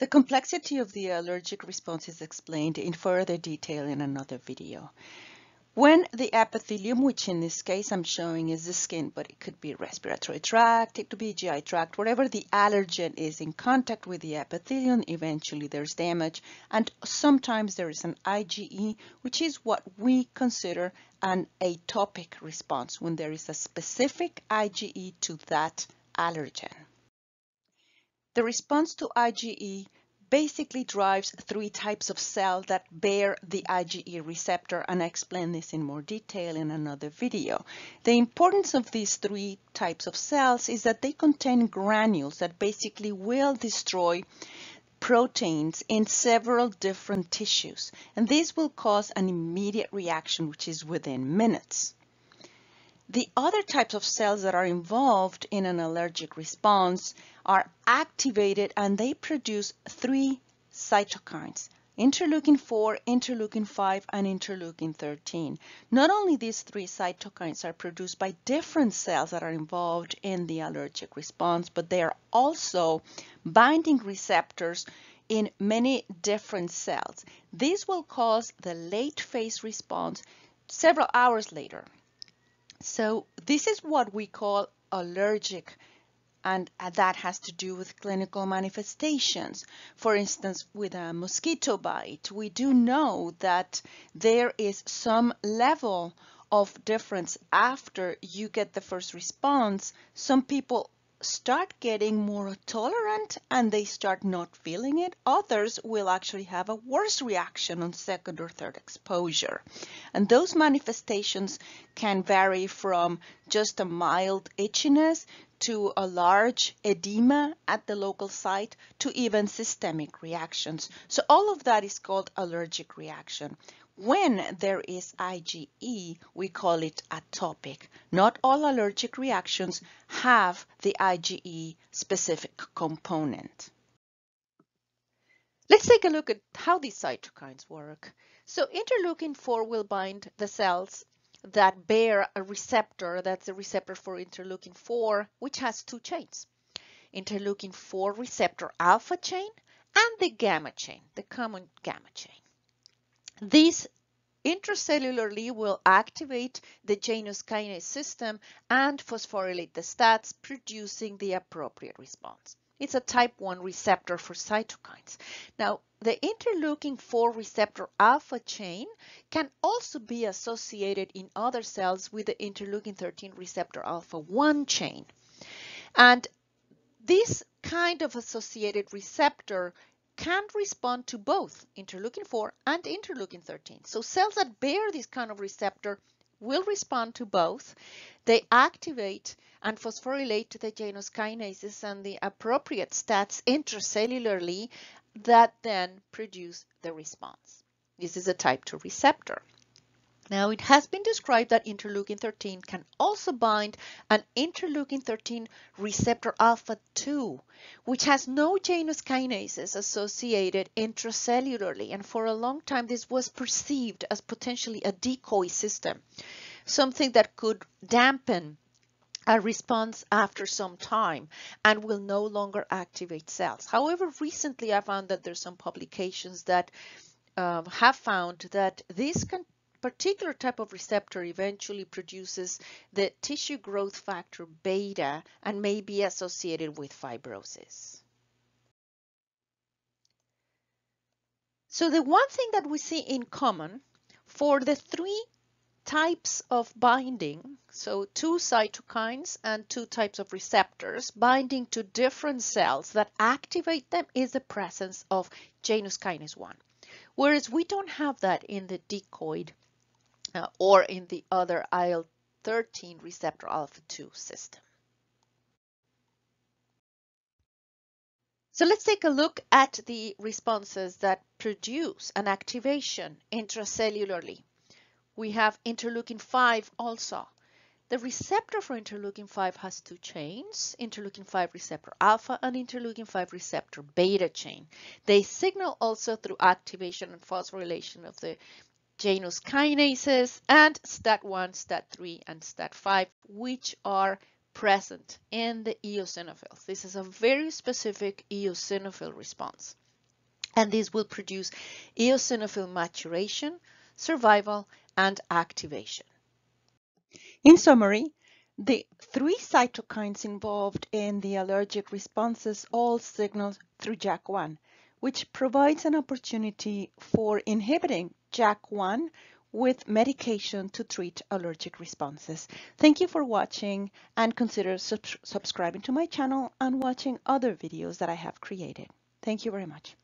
The complexity of the allergic response is explained in further detail in another video. When the epithelium, which in this case I'm showing is the skin, but it could be respiratory tract, it could be GI tract, whatever the allergen is in contact with the epithelium, eventually there's damage. And sometimes there is an IgE, which is what we consider an atopic response, when there is a specific IgE to that allergen. The response to IgE basically drives three types of cells that bear the IgE receptor, and I explain this in more detail in another video. The importance of these three types of cells is that they contain granules that basically will destroy proteins in several different tissues, and this will cause an immediate reaction, which is within minutes. The other types of cells that are involved in an allergic response are activated and they produce three cytokines, interleukin 4, interleukin 5, and interleukin 13. Not only these three cytokines are produced by different cells that are involved in the allergic response, but they are also binding receptors in many different cells. This will cause the late phase response several hours later. So this is what we call allergic and that has to do with clinical manifestations. For instance, with a mosquito bite, we do know that there is some level of difference after you get the first response. Some people start getting more tolerant and they start not feeling it. Others will actually have a worse reaction on second or third exposure. And those manifestations can vary from just a mild itchiness to a large edema at the local site to even systemic reactions. So all of that is called allergic reaction. When there is IgE, we call it atopic. Not all allergic reactions have the IgE specific component. Let's take a look at how these cytokines work. So interleukin 4 will bind the cells that bear a receptor, that's a receptor for interleukin 4, which has two chains. Interleukin 4 receptor alpha chain and the gamma chain, the common gamma chain. This intracellularly will activate the Janus kinase system and phosphorylate the STATs, producing the appropriate response. It's a type 1 receptor for cytokines. Now, the interleukin 4 receptor alpha chain can also be associated in other cells with the interleukin 13 receptor alpha 1 chain. And this kind of associated receptor can respond to both interleukin 4 and interleukin 13. So cells that bear this kind of receptor will respond to both. They activate and phosphorylate the Janus kinases and the appropriate stats intracellularly that then produce the response. This is a type 2 receptor. Now, it has been described that interleukin 13 can also bind an interleukin 13 receptor alpha 2, which has no Janus kinases associated intracellularly. And for a long time, this was perceived as potentially a decoy system, something that could dampen a response after some time and will no longer activate cells. However, recently I found that there's some publications that uh, have found that this can particular type of receptor eventually produces the tissue growth factor beta and may be associated with fibrosis. So the one thing that we see in common for the three types of binding, so two cytokines and two types of receptors binding to different cells that activate them is the presence of Janus kinase 1. Whereas we don't have that in the decoyed uh, or in the other IL-13 receptor alpha-2 system. So let's take a look at the responses that produce an activation intracellularly. We have interleukin 5 also. The receptor for interleukin 5 has two chains, interleukin 5 receptor alpha and interleukin 5 receptor beta chain. They signal also through activation and phosphorylation of the Janus kinases, and STAT1, STAT3, and STAT5, which are present in the eosinophils. This is a very specific eosinophil response. And these will produce eosinophil maturation, survival, and activation. In summary, the three cytokines involved in the allergic responses all signal through JAK1, which provides an opportunity for inhibiting JAK1 with medication to treat allergic responses. Thank you for watching and consider sub subscribing to my channel and watching other videos that I have created. Thank you very much.